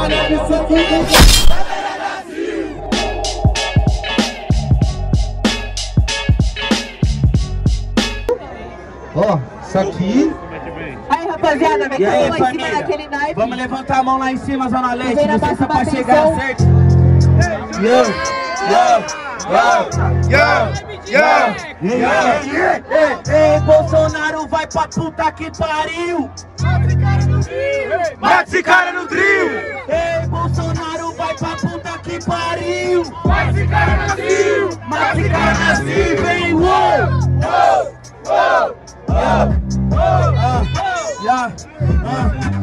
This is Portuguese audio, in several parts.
batalha de segundo. Ó, isso aqui. Aí, rapaziada, vem E aí, cá lá em cima daquele naipe. Vamos levantar a mão lá em cima, Zona Leste, na licença máxima pra chegar, certo? Yo, yo, yo, yo, yo. Ei, Bolsonaro vai pra puta que pariu. Mata esse cara no trio. Ei, Bolsonaro vai pra puta que pariu. Mata esse cara no trio. Mata esse cara no trio, vem, uou. Ah, yeah, ah. É por isso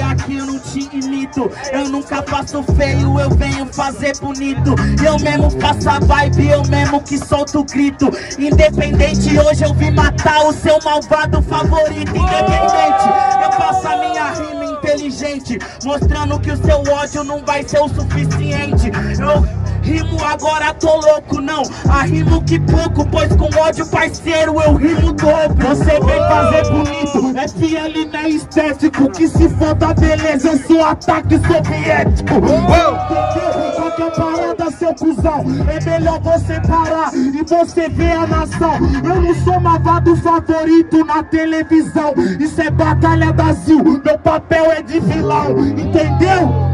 aqui eu não te imito. Eu nunca faço feio, eu venho fazer bonito. Eu mesmo faço a vibe, eu mesmo que solto o grito. Independente, hoje eu vim matar o seu malvado favorito. Independente, eu faço a minha rima inteligente Mostrando que o seu ódio não vai ser o suficiente. Eu rimo agora, tô louco, não. Arrimo que pouco, pois com ódio, parceiro, eu rimo dobro. Você vem fazer bonito, FL não é estético. Que se for da beleza, eu sou ataque soviético. Entendeu? Qualquer parada, seu cuzão É melhor você parar e você ver a nação. Eu não sou malvado favorito na televisão. Isso é Batalha Brasil, meu papel é de vilão Entendeu?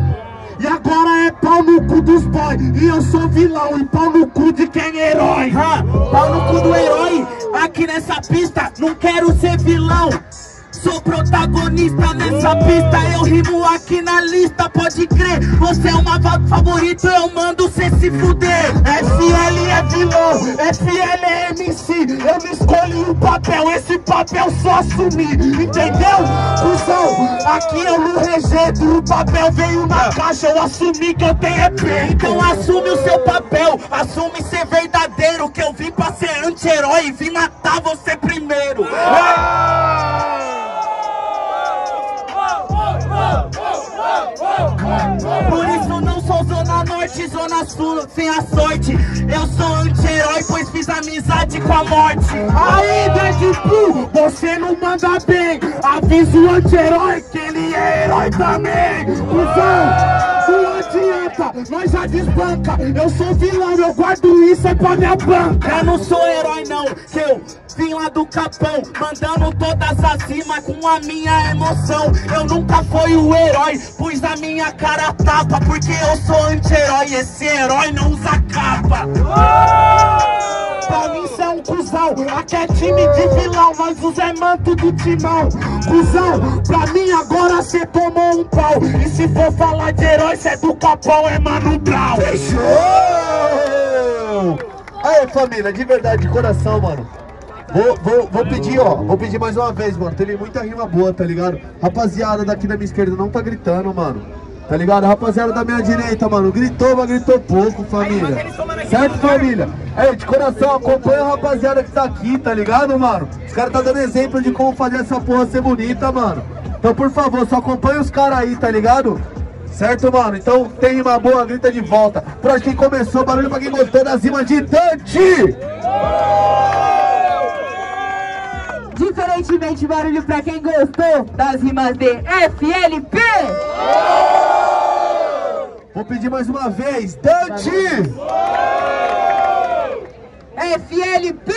E agora é pau no cu dos boys E eu sou vilão e pau no cu de quem é herói. Ha, Pau no cu do herói. Aqui nessa pista não quero ser vilão Sou protagonista nessa pista Eu rimo aqui na lista, pode crer. Você é o malvado favorito, eu mando cê se fuder. FL é vilão, FL é MC Eu não escolhi o papel, esse papel só assumi Entendeu? Cusão, aqui eu não rejeito O papel veio na caixa, eu assumi que eu tenho é peito Então assume o seu papel, assume ser verdadeiro Que eu vim pra ser anti-herói vim matar você Sul, sem a sorte. Eu sou anti-herói, pois fiz amizade com a morte. Aí, Deadpool, você não manda bem. Avisa o anti-herói que ele é herói também. Cusão, não adianta, nós já desbanca. Eu sou vilão, eu guardo isso é pra minha banca. Eu não sou herói não, que lá do Capão Mandando todas as rimas com a minha emoção. Eu nunca fui o herói, pus a minha cara tapa Porque eu sou anti-herói, esse herói não usa capa. Pra mim cê é um cuzão, aqui é time de vilão Nós usa é manto do timão. Cuzão, pra mim agora cê tomou um pau. E se for falar de herói, cê é do Capão, é Mano Brown. Fechou! Aí, família, de verdade, de coração, mano. Vou, vou, vou pedir, ó, vou pedir mais uma vez, mano. Teve muita rima boa, tá ligado? Rapaziada daqui da minha esquerda não tá gritando, mano. Tá ligado? Rapaziada da minha direita, mano. Gritou, mas gritou pouco, família. Certo, família? Aí, de coração, acompanha a rapaziada que tá aqui, tá ligado, mano? Os caras tá dando exemplo de como fazer essa porra ser bonita, mano. Então, por favor, só acompanha os caras aí, tá ligado? Certo, mano? Então, tem rima boa, grita de volta. Pra quem começou, barulho pra quem gostou das rimas de Dante! Diferentemente, barulho pra quem gostou das rimas de FLP. Vou pedir mais uma vez, Dante! FLP.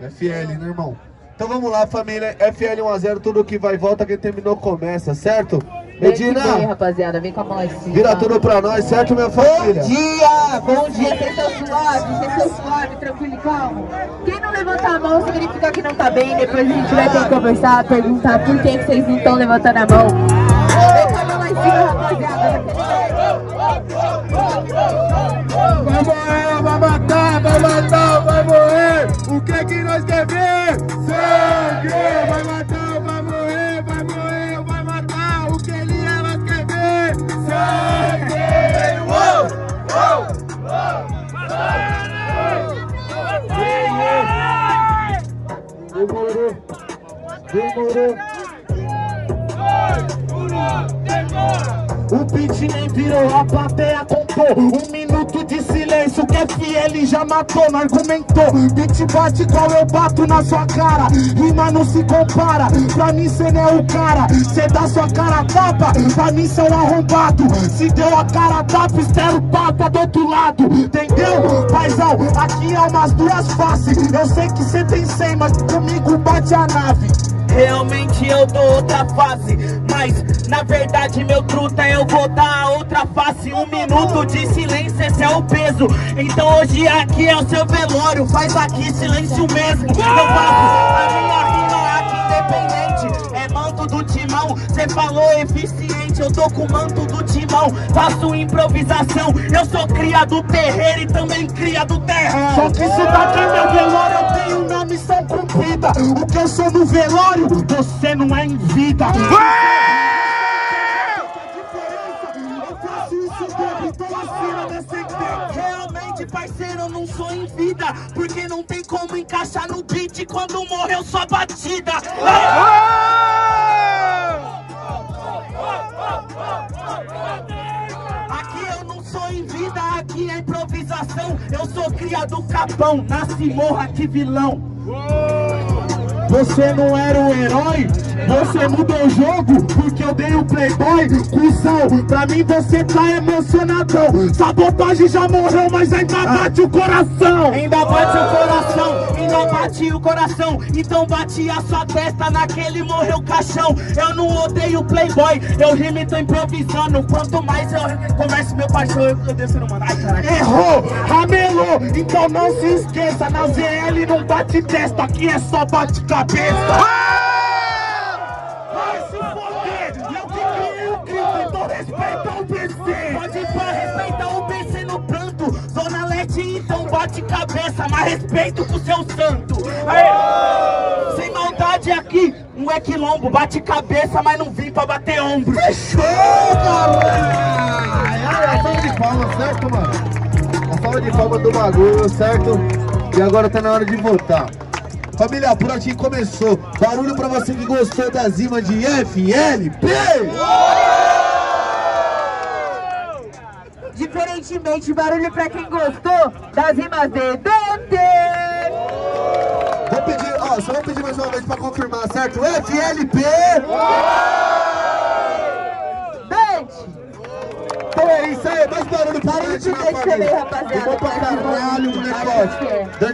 FL, né, irmão? Então vamos lá, família. FL 1x0, tudo que vai e volta, quem terminou começa, certo? Medina, rapaziada, vem com a mão cima. vira tudo pra nós, certo, minha família? Bom dia, bom dia, vocês estão suave, vocês estão suave, tranquilo e calmo. Quem não levantar a mão significa que não tá bem, depois a gente vai ter que conversar, perguntar por que, que vocês não estão levantando a mão. Demorou. O beat nem virou, a plateia contou Um minuto de silêncio que FL já matou, não argumentou. Beat bate igual eu bato na sua cara. Rima não se compara, pra mim cê não é o cara. Cê dá sua cara tapa, pra mim cê é um arrombado. Se deu a cara tapa, espero tapa do outro lado. Entendeu? Paizão, aqui é umas duas faces. Eu sei que cê tem 100, mas comigo bate a nave. Realmente eu dou outra face Mas na verdade meu truta eu vou dar outra face. Um minuto de silêncio, esse é o peso. Então hoje aqui é o seu velório Faz aqui silêncio mesmo. Eu faço a minha rima aqui independente É manto do timão, cê falou eficiente Eu tô com o manto do timão. Faço improvisação Eu sou cria do terreiro e também cria do terrão. Só que isso daqui é meu velório Eu tenho minha missão cumprida. O que eu sou no velório Você não é em vida. Realmente, parceiro, eu não sou em vida Porque não tem como encaixar no beat. Quando morreu sua batida capão, nasce morra que vilão. Você não era o herói, você mudou o jogo porque eu dei o playboy, cuzão. Pra mim você tá emocionadão. Sabotagem já morreu, mas ainda bate o coração. Ainda bate o coração, ainda bate o coração. Então bate a sua testa naquele morreu caixão. Eu não odeio playboy, eu rimo e tô improvisando. Quanto mais eu converso meu paixão, eu, no mano. Ai, caralho. Errou, ramelou, então não se esqueça. Na ZL não bate testa, aqui é só bate cabeça. Bate cabeça, mas respeito com o seu santo! Aê! Sem maldade aqui, um é quilombo, bate cabeça, mas não vim pra bater ombro! Fechou, caralho! A salva de palmas, certo, mano? A salva de palmas do bagulho, certo? E agora tá na hora de votar. Família, por aqui começou. Barulho pra você que gostou das rimas de FLP! Diferentemente, barulho pra quem gostou das rimas de Dante. Vou pedir, ó, só vou pedir mais uma vez pra confirmar, certo? FLP! Dante! Então é isso aí, mais barulho pra minha Dante família. rapaziada. Ficou pra caralho, molecote. Dante